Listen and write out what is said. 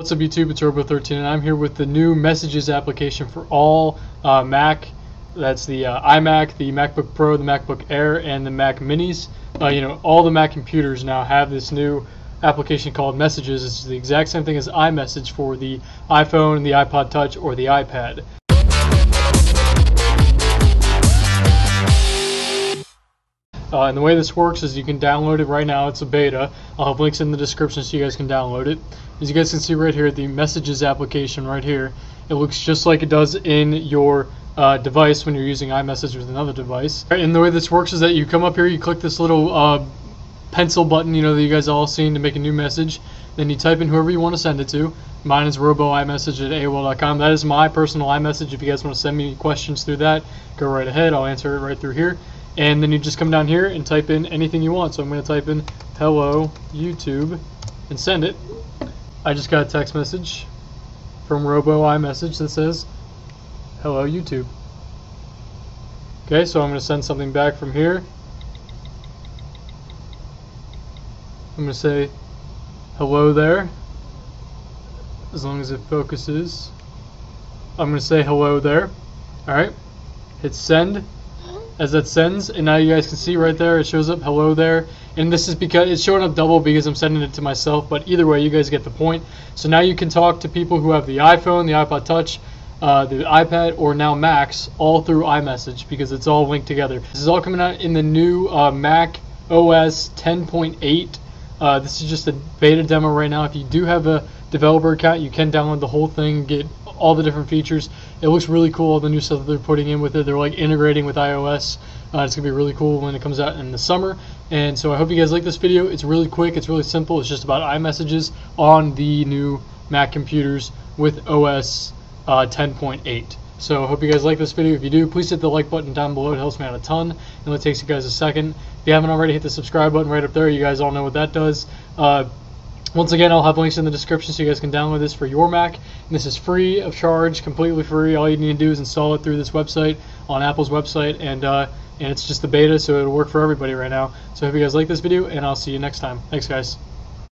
What's up YouTube, it's Robo13 and I'm here with the new Messages application for all uh, Mac. That's the uh, iMac, the MacBook Pro, the MacBook Air, and the Mac Minis. Uh, you know, all the Mac computers now have this new application called Messages. It's the exact same thing as iMessage for the iPhone, the iPod Touch, or the iPad. Uh, and the way this works is you can download it right now. It's a beta. I'll have links in the description so you guys can download it. As you guys can see right here, the messages application right here, it looks just like it does in your uh, device when you're using iMessage with another device. And the way this works is that you come up here, you click this little uh, pencil button, you know, that you guys all seen to make a new message. Then you type in whoever you want to send it to. Mine is roboimessage at AOL.com. That is my personal iMessage. If you guys want to send me questions through that, go right ahead. I'll answer it right through here and then you just come down here and type in anything you want. So I'm going to type in hello YouTube and send it. I just got a text message from Robo iMessage that says hello YouTube. Okay, so I'm going to send something back from here. I'm going to say hello there as long as it focuses. I'm going to say hello there. Alright, hit send as that sends and now you guys can see right there it shows up hello there. And this is because it's showing up double because I'm sending it to myself but either way you guys get the point. So now you can talk to people who have the iPhone the iPod touch uh, the iPad or now Macs all through iMessage because it's all linked together. This is all coming out in the new uh, Mac OS 10.8 uh, this is just a beta demo right now. If you do have a developer account you can download the whole thing get all the different features. It looks really cool, the new stuff that they're putting in with it. They're like integrating with iOS. Uh, it's going to be really cool when it comes out in the summer. And so I hope you guys like this video. It's really quick, it's really simple. It's just about iMessages on the new Mac computers with OS uh, 10.8. So I hope you guys like this video. If you do, please hit the like button down below. It helps me out a ton. And it takes you guys a second. If you haven't already, hit the subscribe button right up there. You guys all know what that does. Uh, once again, I'll have links in the description so you guys can download this for your Mac. And this is free of charge, completely free. All you need to do is install it through this website on Apple's website, and uh, and it's just the beta, so it'll work for everybody right now. So I hope you guys like this video, and I'll see you next time. Thanks, guys.